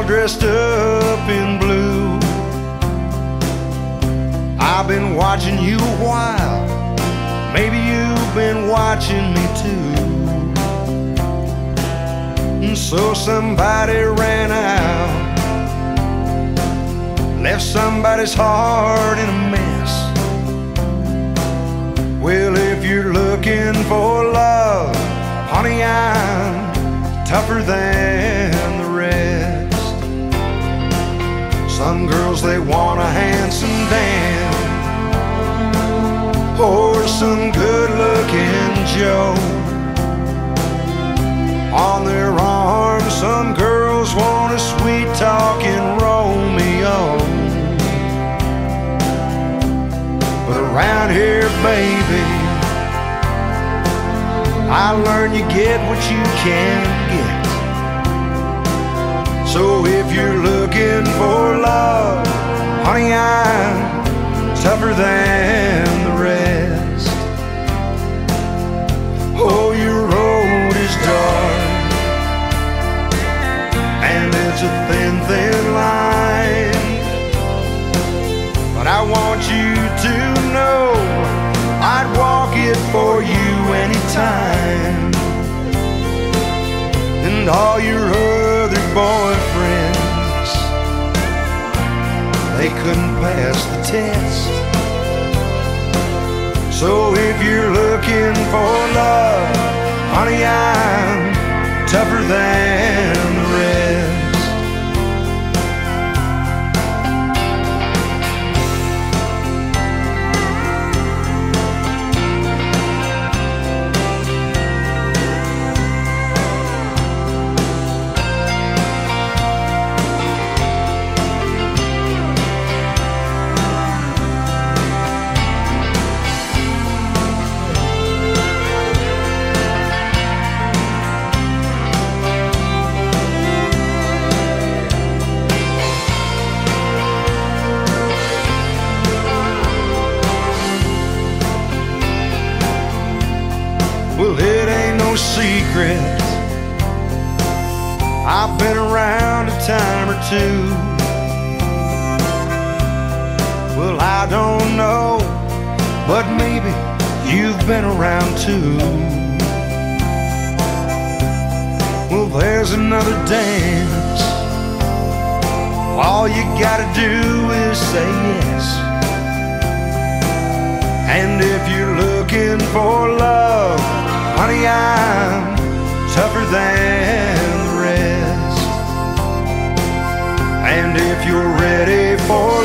all dressed up in blue. I've been watching you a while. Maybe you've been watching me too. And so somebody ran out, left somebody's heart in a mess. Well, if you're looking for love, honey, I'm tougher than Some girls, they want a handsome Dan or some good looking Joe. On their arms, some girls want a sweet talking Romeo. But around here, baby, I learned you get what you can get. So if you're looking for love, honey, I'm tougher than the rest. Oh, your road is dark, and it's a thin, thin line. But I want you boyfriends, they couldn't pass the test. So if you're looking for love, honey, I'm tougher than ain't no secret. I've been around a time or two. Well, I don't know, but maybe you've been around too. Well, there's another dance. All you gotta do is say yes. And if you're looking for love, And if you're ready for